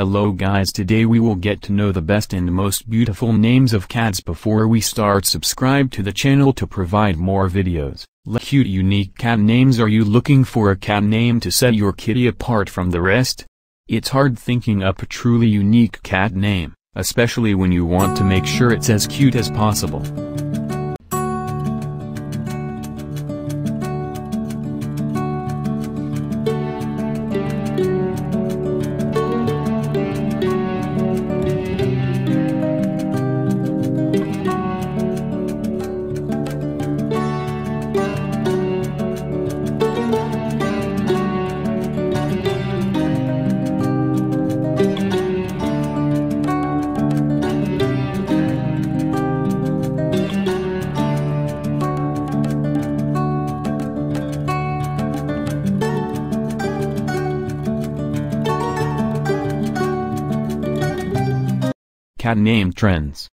Hello guys today we will get to know the best and most beautiful names of cats before we start subscribe to the channel to provide more videos. Let cute unique cat names are you looking for a cat name to set your kitty apart from the rest? It's hard thinking up a truly unique cat name, especially when you want to make sure it's as cute as possible. Cat name trends.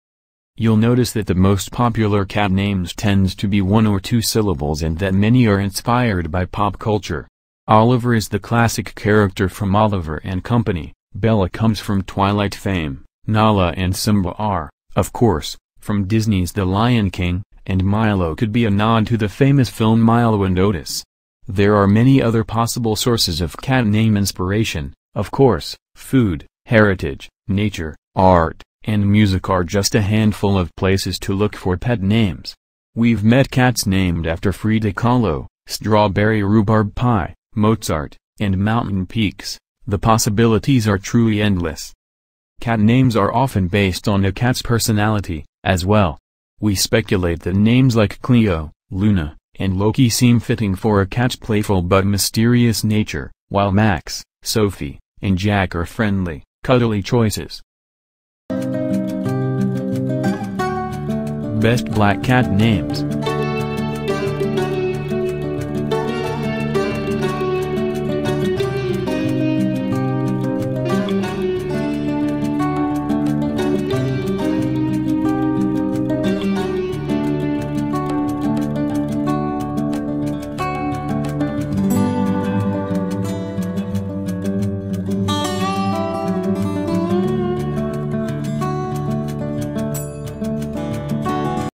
You'll notice that the most popular cat names tends to be one or two syllables and that many are inspired by pop culture. Oliver is the classic character from Oliver and Company, Bella comes from Twilight fame, Nala and Simba are, of course, from Disney's The Lion King, and Milo could be a nod to the famous film Milo and Otis. There are many other possible sources of cat name inspiration, of course, food, heritage, nature, art, and music are just a handful of places to look for pet names. We've met cats named after Frida Kahlo, Strawberry Rhubarb Pie, Mozart, and Mountain Peaks. The possibilities are truly endless. Cat names are often based on a cat's personality, as well. We speculate that names like Cleo, Luna, and Loki seem fitting for a cat's playful but mysterious nature, while Max, Sophie, and Jack are friendly, cuddly choices. Best Black Cat Names